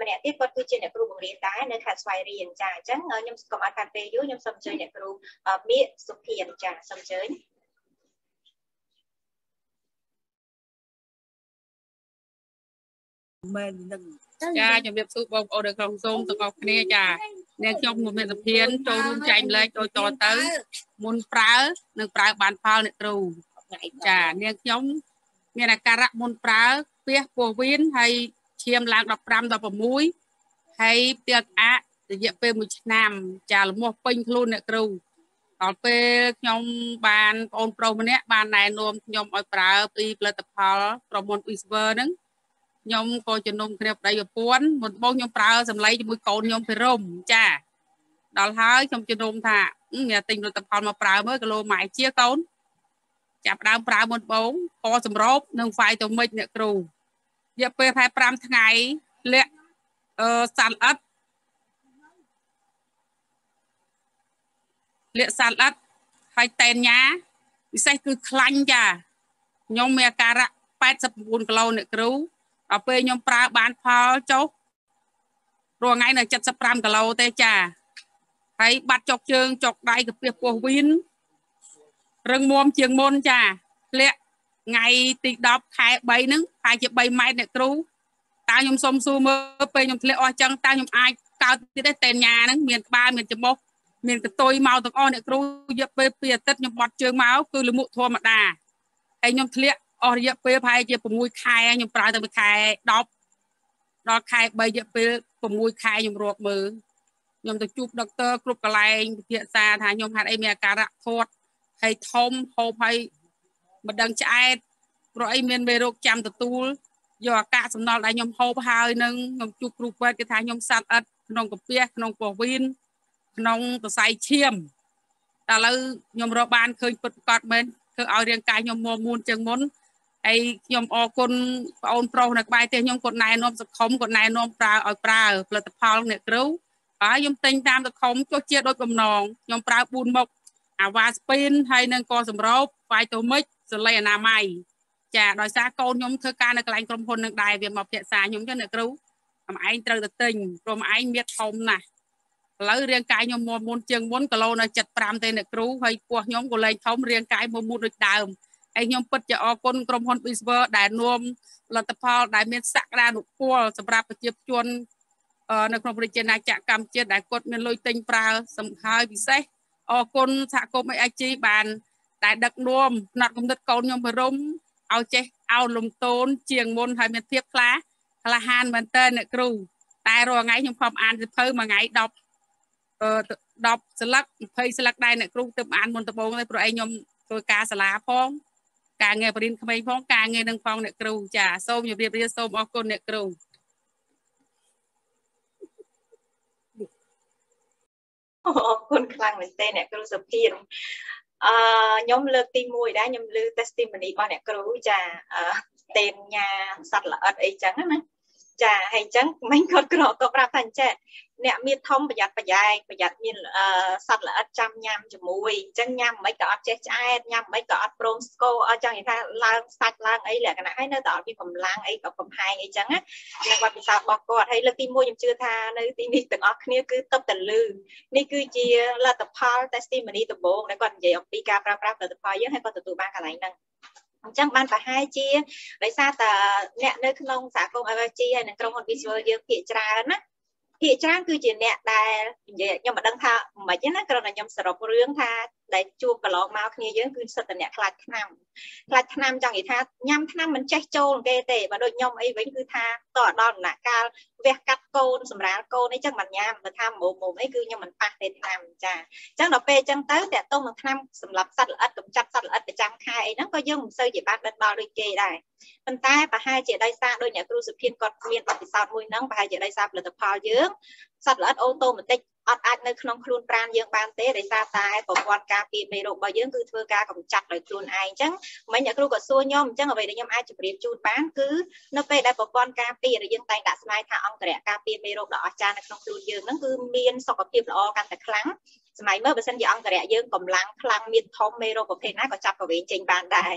ម្នាក់ទៀតគាត់គឺជាអ្នកគ្រូបង្រៀនដែរនៅខេត្តស្វាយរៀងចាអញ្ចឹងខ្ញុំកុំឲ្យខាត់ពេលយូរខ្ញុំសូមអញ្ជើញអ្នកគ្រូមៀកសុភានចាសូមអញ្ជើញមែននឹងចាជំរាបសួរបងប្អូននៅក្នុងសូមទាំងអស់គ្នាចាអ្នកខ្ញុំមកមានសភានចូលរួមចែកម្លែកដូចតទៅ មុនប្រើនិងប្រើបានផលអ្នកគ្រូចានាងខ្ញុំ មានអាការៈមុនប្រើពះពោះវៀនហើយ ឈាមឡើង15 16ហើយផ្ទះអាករយៈពេល1ឆ្នាំចាលមាស់ពេញខ្លួនអ្នកគ្រូដល់ពេលខ្ញុំបានបងប្រុសម្នាក់បានណែនាំខ្ញុំឲ្យប្រើពីផលិតផលប្រមុន Whisper ហ្នឹងខ្ញុំក៏ជំនុំគ្នាប្តីប្រពន្ធមុនបងខ្ញុំប្រើសម្លេងជាមួយកូនខ្ញុំពីរំចាដល់ហើយខ្ញុំជំនុំថាអ្នកទិញផលិតផលមកប្រើមើលគីឡូម៉ែជាកូនចាប់ដើមប្រើមុនបងកសម្របនិងហ្វាយទៅមិចអ្នកគ្រូ រយៈពេល5ថ្ងៃលាក់អឺសាល់អិតលាក់សាល់អិតហើយតែនញ៉ាពិសេសគឺខ្លាញ់ចាខ្ញុំមានអាការៈ89គីឡូអ្នកគ្រូដល់ពេលខ្ញុំប្រើបានផលចុះរាល់ថ្ងៃនៅ75គីឡូទេចាហើយបាត់ចុកជើងចុកដៃកាពះពោះវៀនរឹងមាំជាងមុនចាធ្លាក់ ថ្ងៃទី10ខែ3ហ្នឹងប្រហែលជា3ម៉ែត្រអ្នកគ្រូតើខ្ញុំសុំសួរមើលពេលខ្ញុំធ្លាក់អស់ចឹងតើខ្ញុំអាចកើតទៀតទេតែញ៉ាហ្នឹងមានក្បាលមានច្រមុះមានកតុយមកទាំងអស់អ្នកគ្រូយកពេលពីអាទិត្យខ្ញុំបត់ជើងមកគឺលមុខធម្មតាហើយខ្ញុំធ្លាក់អស់រយៈពេលប្រហែលជា6ខែខ្ញុំប្រើទៅខែ10ដល់ខែ3រយៈពេល6ខែខ្ញុំរាប់មើលខ្ញុំទៅជួបដុកទ័រគ្រប់កន្លែងពិភាក្សាថាខ្ញុំហាត់អីមានអាការៈធាត់ហើយធំហូបហើយ មិនដឹងឆ្អែតព្រោះអីមានមេរោគចាំទទួលយកអាកាសសំណល់ដែលខ្ញុំហូបហើយនឹងខ្ញុំជួបគ្រូពេទ្យគេថាខ្ញុំសាត់អិតក្នុងកាពះក្នុងពោះវៀនក្នុងសរសៃឈាមតែឥឡូវខ្ញុំរកបានឃើញពិតប្រាកដមែនធ្វើឲ្យរាងកាយខ្ញុំមមួនជាងមុនហើយខ្ញុំអរគុណបងអូនប្រុសនៅក្បែរផ្ទះខ្ញុំគាត់ណែនាំសង្គមគាត់ណែនាំប្រើឲ្យប្រើផលិតផលអ្នកគ្រូហើយខ្ញុំទិញតាមសង្គមចុះជាដូចបំណងខ្ញុំប្រើ4មុខអាវ៉ាស្ពីនហើយនឹងកសម្របហ្វាយតូមិច សលេអនាម័យចាដោយសារកូនខ្ញុំធ្វើការនៅកន្លែងក្រុមហ៊ុននឹងដែរវាមកភាសាខ្ញុំចឹងអ្នកគ្រូអមឯងត្រូវទៅទិញព្រោះអមឯងមានធំណាស់ឥឡូវរាងកាយខ្ញុំមុនមុនជាងមុនគីឡូនៅ75ទេអ្នកគ្រូហើយពោះខ្ញុំក៏លែងធំរាងកាយមុនមុនដូចដើមហើយខ្ញុំពិតជាអរគុណក្រុមហ៊ុន Biswer ដែលនាំលទ្ធផល ដែលមានសក្តានុពលសម្រាប់ប្រជាជននៅក្នុងប្រជាណាចក្រកម្ពុជាដែលគាត់មានលុយទិញប្រើសំហើយពិសេសអរគុណសហគមន៍ AIG បាន ដែលដឹកនាំផ្នែកគំនិតកូនខ្ញុំបរមឲ្យចេះអោនលំទោនជាងមុនហើយមានភាពខ្លាក្លាហានមែនតើអ្នកគ្រូតែរាល់ថ្ងៃខ្ញុំខំអានសៀវភៅមួយថ្ងៃ10អឺ10ស្លឹក20ស្លឹកដែរអ្នកគ្រូទៅអានមុនដំបូងទេព្រោះឯងខ្ញុំធ្វើការសាលាផងការងារបរិញ្ញាក្មេងផងការងារនឹងផងអ្នកគ្រូចាសូមជម្រាបលាសូមអរគុណអ្នកគ្រូអរគុណខ្លាំងមែនទែនអ្នកគ្រូសុភាន អឺខ្ញុំលើកទី1ដែរខ្ញុំលើ testimony របស់អ្នកគ្រូចាអឺតេនញ៉ាសត្វល្អិតអីចឹងណា ចាហើយអញ្ចឹងមិញគាត់ក្រក៏ប្រាប់ថាអញ្ចឹងអ្នកមានធំប្រយ័ត្នប្រយែងប្រយ័ត្នមានសត្វល្អិតចាំញ៉ាំជាមួយអញ្ចឹងញ៉ាំមិនក៏អត់ចេះឆ្អែតញ៉ាំមិនក៏អត់ព្រមស្គរអញ្ចឹងនិយាយថាឡើងសាច់ឡើងអីលក្ខណៈហើយនៅតែអត់មានកម្លាំងអីក៏កំហែងអីចឹងណានឹងគាត់ពិសោធន៍របស់គាត់ហើយលើកទី1ខ្ញុំជឿថានៅទីនេះទាំងអស់គ្នាគឺតបតលឺនេះគឺជាលទ្ធផល testimony ដំបូងដែលគាត់និយាយអំពីការប្រើប្រាស់ផលិតផលយើងហើយគាត់ទទួលបានកន្លែងហ្នឹង អញ្ចឹងបានប្រហែលជាដោយសារតែអ្នកនៅក្នុងសហគមន៍ LG ហើយនិងក្រុមហ៊ុន Visual យើងភាគច្រើនណាភាគច្រើនគឺជាអ្នកដែលនិយាយខ្ញុំមិនដឹងថាមិនទេណាគ្រាន់តែខ្ញុំសរុបរឿងថាដែលជួបកន្លងមកគ្នាយើងគឺសិតតអ្នកខ្លាចឆ្នាំខ្លាចឆ្នាំចង់និយាយថាញ៉ាំឆ្នាំមិនចេះចូលគេទេបើដូចខ្ញុំអីវិញគឺថាតដល់ដំណាក់កាល វះកាត់កូនសម្រាលកូនអីចឹងមិនញ៉ាំបើថាមុំមុំអីគឺខ្ញុំមិនប៉ះទេឆ្នាំចាអញ្ចឹងដល់ពេលអញ្ចឹងទៅតើតោះនឹងឆ្នាំសម្រាប់សត្វល្អិតកំចាត់សត្វល្អិតប្រចាំខែអីហ្នឹងក៏យើងមិនសូវជាបានដិតដល់ដូចគេដែរប៉ុន្តែប្រហែលជាដោយសារដូចអ្នកគ្រូសុភានគាត់មានបទពិសោធន៍មួយហ្នឹងប្រហែលជាដោយសារផលិតផលយើងសត្វល្អិតអូតូម៉ាទិក អត់អាចនៅក្នុងខ្លួនប្រាណយើងបានទេដោយសារតែប្រព័ន្ធការពារមេរោគរបស់យើងគឺធ្វើការកម្ចាត់ដោយខ្លួនឯងអញ្ចឹងមិញអ្នកគ្រូក៏សួរខ្ញុំអញ្ចឹងអ្វីដែលខ្ញុំអាចជម្រាបជូនបានគឺនៅពេលដែលប្រព័ន្ធការពារដែលយើងតែងដាក់ស្មារតីថាអង្គរៈការពារមេរោគដ៏អស្ចារ្យនៅក្នុងខ្លួនយើងហ្នឹងគឺមានសុខភាពល្អកាន់តែខ្លាំងសម័យមើលបើសិនជាអង្គរៈយើងកម្លាំងខ្លាំងមានធំមេរោគប្រភេទណាក៏ចាប់ប្រវេនចេញបានដែរ